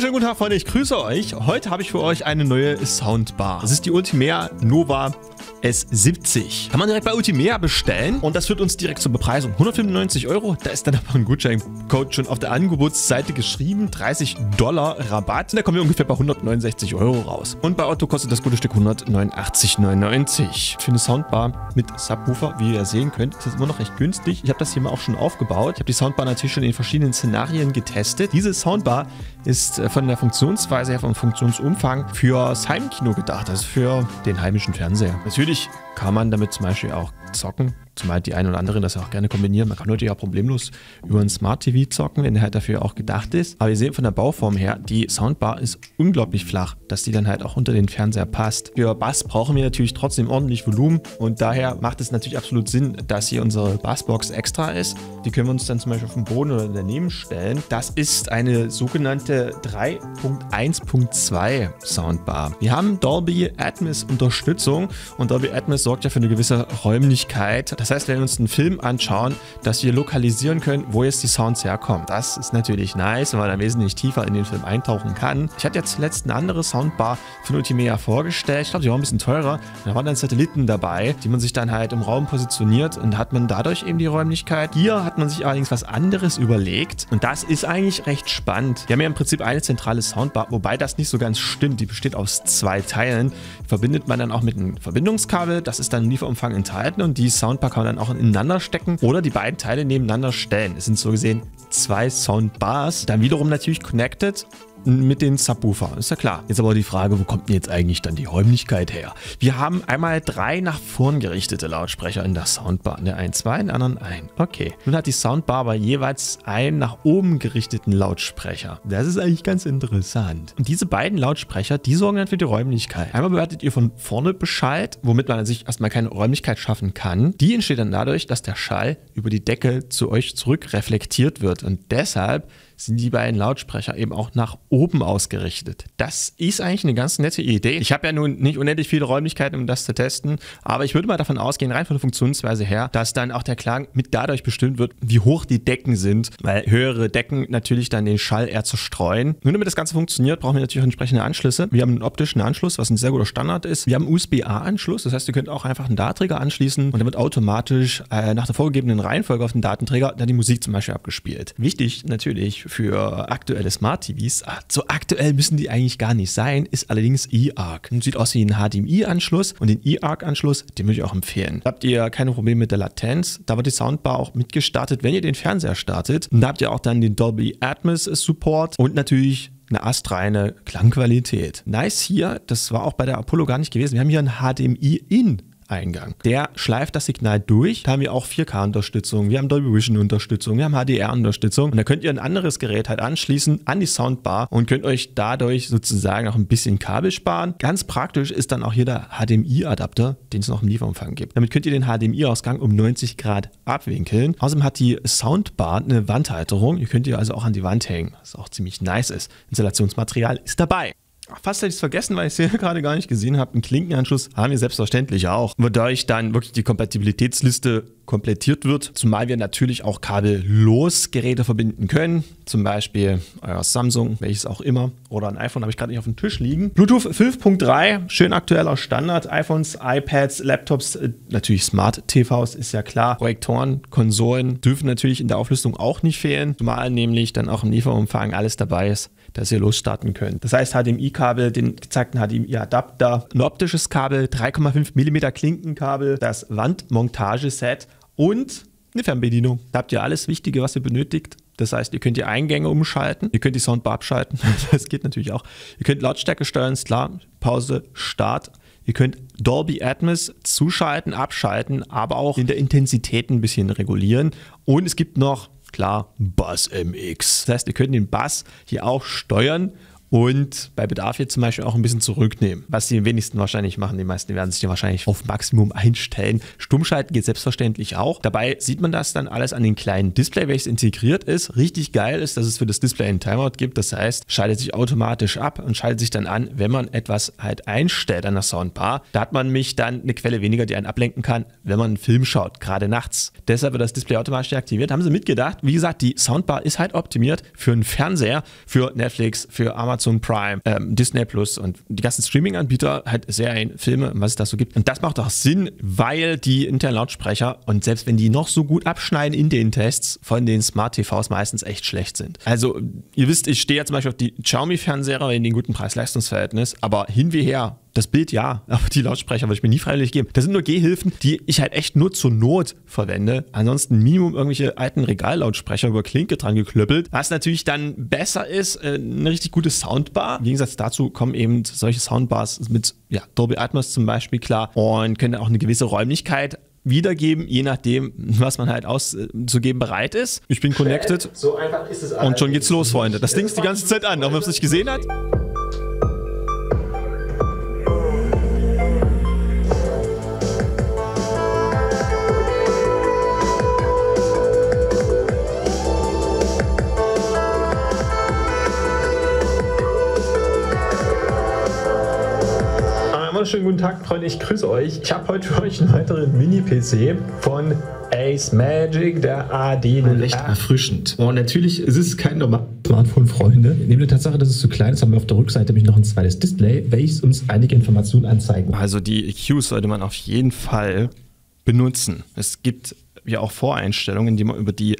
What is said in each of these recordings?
Wunderschönen guten Tag, Freunde. Ich grüße euch. Heute habe ich für euch eine neue Soundbar. Das ist die Ultimea Nova S70. Kann man direkt bei Ultimea bestellen und das führt uns direkt zur Bepreisung. 195 Euro, da ist dann aber ein Gutscheincode schon auf der Angebotsseite geschrieben. 30 Dollar Rabatt. Da kommen wir ungefähr bei 169 Euro raus. Und bei Otto kostet das gute Stück 189,99. Für eine Soundbar mit Subwoofer, wie ihr sehen könnt, ist das immer noch recht günstig. Ich habe das hier mal auch schon aufgebaut. Ich habe die Soundbar natürlich schon in verschiedenen Szenarien getestet. Diese Soundbar ist äh, von der Funktionsweise her, vom Funktionsumfang fürs Heimkino gedacht, also für den heimischen Fernseher. Natürlich natürlich kann man damit zum Beispiel auch zocken. Zumal die einen oder anderen das auch gerne kombinieren. Man kann heute ja problemlos über ein Smart TV zocken, wenn der halt dafür auch gedacht ist. Aber wir sehen von der Bauform her, die Soundbar ist unglaublich flach, dass die dann halt auch unter den Fernseher passt. Für Bass brauchen wir natürlich trotzdem ordentlich Volumen und daher macht es natürlich absolut Sinn, dass hier unsere Bassbox extra ist. Die können wir uns dann zum Beispiel auf den Boden oder daneben stellen. Das ist eine sogenannte 3.1.2 Soundbar. Wir haben Dolby Atmos Unterstützung und Dolby Atmos sorgt ja für eine gewisse Räumlichkeit. Das heißt, wenn wir uns einen Film anschauen, dass wir lokalisieren können, wo jetzt die Sounds herkommen. Das ist natürlich nice, weil man dann wesentlich tiefer in den Film eintauchen kann. Ich hatte jetzt zuletzt eine andere Soundbar von Ultimea vorgestellt. Ich glaube, die war ein bisschen teurer. Da waren dann Satelliten dabei, die man sich dann halt im Raum positioniert und hat man dadurch eben die Räumlichkeit. Hier hat man sich allerdings was anderes überlegt und das ist eigentlich recht spannend. Wir haben ja im Prinzip eine zentrale Soundbar, wobei das nicht so ganz stimmt. Die besteht aus zwei Teilen. Verbindet man dann auch mit einem Verbindungskabel. Das ist dann im Lieferumfang enthalten und die Soundbar kann man dann auch ineinander stecken oder die beiden Teile nebeneinander stellen. Es sind so gesehen zwei Soundbars, dann wiederum natürlich connected mit den Subwoofer, ist ja klar. Jetzt aber die Frage, wo kommt denn jetzt eigentlich dann die Räumlichkeit her? Wir haben einmal drei nach vorn gerichtete Lautsprecher in der Soundbar. In der einen zwei, in der anderen ein. Okay. Nun hat die Soundbar aber jeweils einen nach oben gerichteten Lautsprecher. Das ist eigentlich ganz interessant. Und diese beiden Lautsprecher, die sorgen dann für die Räumlichkeit. Einmal bewertet ihr von vorne Bescheid, womit man sich erstmal keine Räumlichkeit schaffen kann. Die entsteht dann dadurch, dass der Schall über die Decke zu euch zurück reflektiert wird. Und deshalb sind die beiden Lautsprecher eben auch nach oben ausgerichtet. Das ist eigentlich eine ganz nette Idee. Ich habe ja nun nicht unendlich viele Räumlichkeiten, um das zu testen, aber ich würde mal davon ausgehen, rein von der Funktionsweise her, dass dann auch der Klang mit dadurch bestimmt wird, wie hoch die Decken sind, weil höhere Decken natürlich dann den Schall eher zerstreuen. Nur damit das Ganze funktioniert, brauchen wir natürlich entsprechende Anschlüsse. Wir haben einen optischen Anschluss, was ein sehr guter Standard ist. Wir haben einen USB-A-Anschluss, das heißt, ihr könnt auch einfach einen Datträger anschließen und dann wird automatisch äh, nach der vorgegebenen Reihenfolge auf den Datenträger dann die Musik zum Beispiel abgespielt. Wichtig natürlich für aktuelle Smart TVs, ah, so aktuell müssen die eigentlich gar nicht sein, ist allerdings eARC. Sieht aus wie ein HDMI-Anschluss und den eARC-Anschluss, den würde ich auch empfehlen. Da habt ihr keine Probleme mit der Latenz. Da wird die Soundbar auch mitgestartet, wenn ihr den Fernseher startet. Und da habt ihr auch dann den Dolby Atmos Support und natürlich eine astreine Klangqualität. Nice hier, das war auch bei der Apollo gar nicht gewesen. Wir haben hier ein HDMI-In Eingang. Der schleift das Signal durch. Da haben wir auch 4K-Unterstützung, wir haben Dolby Vision-Unterstützung, wir haben HDR-Unterstützung. Und da könnt ihr ein anderes Gerät halt anschließen an die Soundbar und könnt euch dadurch sozusagen auch ein bisschen Kabel sparen. Ganz praktisch ist dann auch hier der HDMI-Adapter, den es noch im Lieferumfang gibt. Damit könnt ihr den HDMI-Ausgang um 90 Grad abwinkeln. Außerdem hat die Soundbar eine Wandhalterung. Ihr könnt ihr also auch an die Wand hängen, was auch ziemlich nice ist. Installationsmaterial ist dabei. Fast hätte ich es vergessen, weil ich es hier gerade gar nicht gesehen habe. Einen Klinkenanschluss haben wir selbstverständlich auch. Wodurch dann wirklich die Kompatibilitätsliste komplettiert wird. Zumal wir natürlich auch kabellos Geräte verbinden können. Zum Beispiel euer Samsung, welches auch immer. Oder ein iPhone habe ich gerade nicht auf dem Tisch liegen. Bluetooth 5.3, schön aktueller Standard. iPhones, iPads, Laptops, äh, natürlich Smart TVs, ist ja klar. Projektoren, Konsolen dürfen natürlich in der Auflistung auch nicht fehlen. Zumal nämlich dann auch im Lieferumfang alles dabei ist dass ihr losstarten könnt. Das heißt HDMI-Kabel, den gezeigten HDMI-Adapter, ein optisches Kabel, 3,5 mm Klinkenkabel, das Wandmontageset und eine Fernbedienung. Da habt ihr alles Wichtige, was ihr benötigt. Das heißt, ihr könnt die Eingänge umschalten, ihr könnt die Soundbar abschalten, das geht natürlich auch. Ihr könnt Lautstärke steuern, ist klar, Pause, Start. Ihr könnt Dolby Atmos zuschalten, abschalten, aber auch in der Intensität ein bisschen regulieren. Und es gibt noch klar, Bass MX. Das heißt, ihr könnt den Bass hier auch steuern und bei Bedarf jetzt zum Beispiel auch ein bisschen zurücknehmen. Was die wenigsten wahrscheinlich machen. Die meisten werden sich ja wahrscheinlich auf Maximum einstellen. Stummschalten geht selbstverständlich auch. Dabei sieht man das dann alles an den kleinen Display, welches integriert ist. Richtig geil ist, dass es für das Display einen Timeout gibt. Das heißt, schaltet sich automatisch ab und schaltet sich dann an, wenn man etwas halt einstellt an der Soundbar. Da hat man mich dann eine Quelle weniger, die einen ablenken kann, wenn man einen Film schaut, gerade nachts. Deshalb wird das Display automatisch deaktiviert. Haben sie mitgedacht. Wie gesagt, die Soundbar ist halt optimiert für einen Fernseher, für Netflix, für Amazon Prime, ähm, Disney Plus und die ganzen Streaming-Anbieter halt Serien, Filme, was es da so gibt. Und das macht auch Sinn, weil die internen Lautsprecher und selbst wenn die noch so gut abschneiden in den Tests, von den Smart TVs meistens echt schlecht sind. Also, ihr wisst, ich stehe ja zum Beispiel auf die Xiaomi-Fernseher in den guten Preis-Leistungs-Verhältnis, aber hin wie her, das Bild ja, aber die Lautsprecher würde ich mir nie freiwillig geben. Das sind nur Gehhilfen, die ich halt echt nur zur Not verwende. Ansonsten Minimum irgendwelche alten Regallautsprecher über Klinke dran geklöppelt. Was natürlich dann besser ist, äh, eine richtig gute Soundbar. Im Gegensatz dazu kommen eben solche Soundbars mit ja, Dolby Atmos zum Beispiel klar und können auch eine gewisse Räumlichkeit wiedergeben, je nachdem, was man halt auszugeben bereit ist. Ich bin connected. So einfach ist es Und schon geht's los, Freunde. Das Ding ist die ganze Zeit an, auch wenn man es nicht gesehen hat. Wunderschönen guten Tag, Freunde. Ich grüße euch. Ich habe heute für euch einen weiteren Mini-PC von Ace Magic, der AD. Recht erfrischend. Und natürlich ist es kein normales Smartphone, Freunde. Neben der Tatsache, dass es zu klein ist, haben wir auf der Rückseite nämlich noch ein zweites Display, welches uns einige Informationen anzeigt. Also die EQs sollte man auf jeden Fall benutzen. Es gibt ja auch Voreinstellungen, die man über die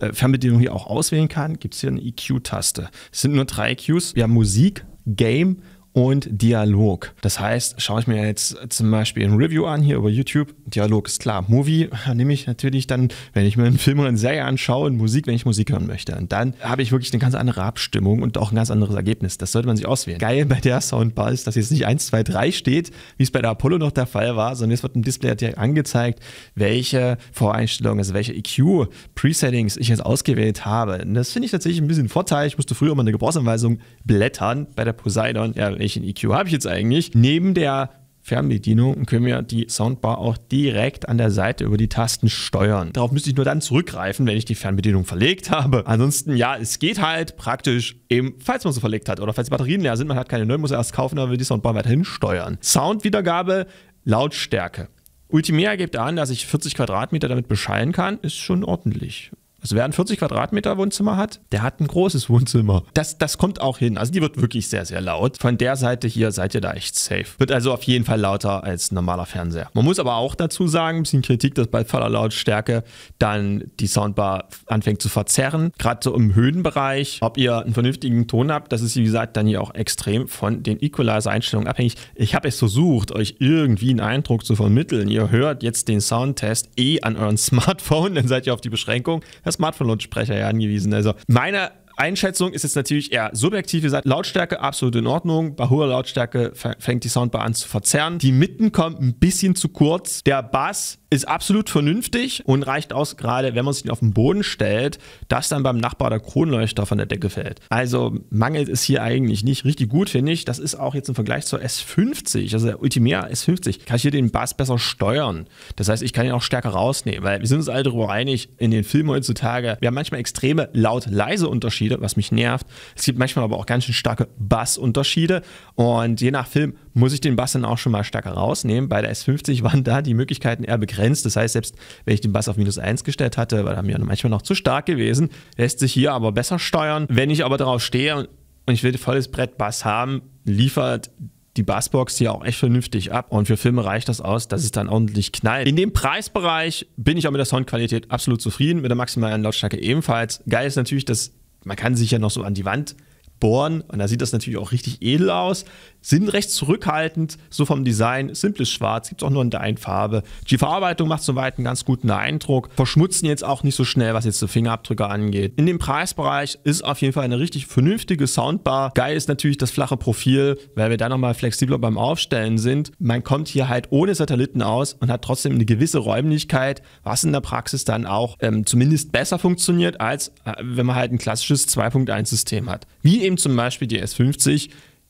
äh, Fernbedienung hier auch auswählen kann. Gibt es hier eine EQ-Taste. Es sind nur drei EQs. Wir haben Musik, Game und Dialog. Das heißt, schaue ich mir jetzt zum Beispiel ein Review an hier über YouTube. Dialog ist klar. Movie nehme ich natürlich dann, wenn ich mir einen Film oder eine Serie anschaue und Musik, wenn ich Musik hören möchte. Und dann habe ich wirklich eine ganz andere Abstimmung und auch ein ganz anderes Ergebnis. Das sollte man sich auswählen. Geil bei der Soundbar ist, dass jetzt nicht 1, 2, 3 steht, wie es bei der Apollo noch der Fall war, sondern es wird im Display direkt angezeigt, welche Voreinstellungen, also welche EQ-Presettings ich jetzt ausgewählt habe. Und das finde ich tatsächlich ein bisschen ein Vorteil. Ich musste früher mal eine Gebrauchsanweisung blättern bei der Poseidon. Ja, welchen EQ habe ich jetzt eigentlich? Neben der Fernbedienung können wir die Soundbar auch direkt an der Seite über die Tasten steuern. Darauf müsste ich nur dann zurückgreifen, wenn ich die Fernbedienung verlegt habe. Ansonsten, ja, es geht halt praktisch eben, falls man sie verlegt hat oder falls die Batterien leer sind, man hat keine neuen, muss er erst kaufen, aber will die Soundbar weiterhin steuern. Soundwiedergabe, Lautstärke. Ultimea gibt an, dass ich 40 Quadratmeter damit beschallen kann. Ist schon ordentlich. Also wer ein 40 Quadratmeter Wohnzimmer hat, der hat ein großes Wohnzimmer. Das, das kommt auch hin. Also die wird wirklich sehr, sehr laut. Von der Seite hier seid ihr da echt safe. Wird also auf jeden Fall lauter als ein normaler Fernseher. Man muss aber auch dazu sagen, ein bisschen Kritik, dass bei voller Lautstärke dann die Soundbar anfängt zu verzerren. Gerade so im Höhenbereich. Ob ihr einen vernünftigen Ton habt, das ist wie gesagt dann hier auch extrem von den Equalizer-Einstellungen abhängig. Ich habe es versucht, euch irgendwie einen Eindruck zu vermitteln. Ihr hört jetzt den Soundtest eh an euren Smartphone, dann seid ihr auf die Beschränkung. Das Smartphone-Lautsprecher ja angewiesen. Also meine Einschätzung ist jetzt natürlich eher subjektiv. Wie gesagt, Lautstärke absolut in Ordnung. Bei hoher Lautstärke fängt die Soundbar an zu verzerren. Die Mitten kommen ein bisschen zu kurz. Der Bass ist absolut vernünftig und reicht aus, gerade wenn man sich auf den Boden stellt, dass dann beim Nachbar der Kronleuchter von der Decke fällt. Also mangelt es hier eigentlich nicht. Richtig gut, finde ich. Das ist auch jetzt im Vergleich zur S50, also der Ultimea S50, kann ich hier den Bass besser steuern. Das heißt, ich kann ihn auch stärker rausnehmen, weil wir sind uns alle darüber einig, in den Filmen heutzutage, wir haben manchmal extreme laut-leise Unterschiede, was mich nervt. Es gibt manchmal aber auch ganz schön starke Bassunterschiede und je nach Film muss ich den Bass dann auch schon mal stärker rausnehmen. Bei der S50 waren da die Möglichkeiten eher begrenzt. Das heißt, selbst wenn ich den Bass auf minus 1 gestellt hatte, war er mir manchmal noch zu stark gewesen, lässt sich hier aber besser steuern. Wenn ich aber darauf stehe und ich will volles Brett Bass haben, liefert die Bassbox hier auch echt vernünftig ab und für Filme reicht das aus, dass es dann ordentlich knallt. In dem Preisbereich bin ich auch mit der Soundqualität absolut zufrieden, mit der maximalen Lautstärke ebenfalls. Geil ist natürlich, dass man kann sich ja noch so an die Wand bohren und da sieht das natürlich auch richtig edel aus sind recht zurückhaltend, so vom Design. Simples Schwarz, gibt es auch nur in der einen Farbe. Die Verarbeitung macht soweit einen ganz guten Eindruck. Verschmutzen jetzt auch nicht so schnell, was jetzt die Fingerabdrücke angeht. In dem Preisbereich ist auf jeden Fall eine richtig vernünftige Soundbar. Geil ist natürlich das flache Profil, weil wir da nochmal flexibler beim Aufstellen sind. Man kommt hier halt ohne Satelliten aus und hat trotzdem eine gewisse Räumlichkeit, was in der Praxis dann auch ähm, zumindest besser funktioniert, als äh, wenn man halt ein klassisches 2.1-System hat. Wie eben zum Beispiel die S50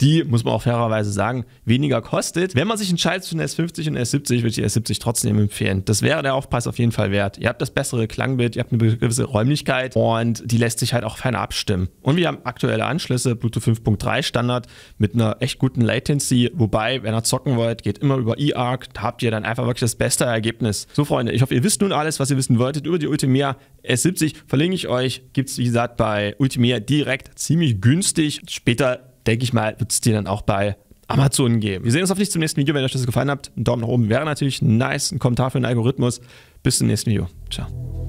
die, muss man auch fairerweise sagen, weniger kostet. Wenn man sich entscheidet zwischen S50 und S70, würde ich die S70 trotzdem empfehlen. Das wäre der Aufpreis auf jeden Fall wert. Ihr habt das bessere Klangbild, ihr habt eine gewisse Räumlichkeit und die lässt sich halt auch feiner abstimmen. Und wir haben aktuelle Anschlüsse, Bluetooth 5.3 Standard mit einer echt guten Latency. Wobei, wenn ihr zocken wollt, geht immer über eARC. Da habt ihr dann einfach wirklich das beste Ergebnis. So, Freunde, ich hoffe, ihr wisst nun alles, was ihr wissen wolltet über die Ultimia S70. Verlinke ich euch. Gibt es, wie gesagt, bei Ultimia direkt ziemlich günstig. Später denke ich mal, wird es dir dann auch bei Amazon geben. Wir sehen uns hoffentlich zum nächsten Video. Wenn euch das gefallen hat, ein Daumen nach oben wäre natürlich nice. Ein Kommentar für den Algorithmus. Bis zum nächsten Video. Ciao.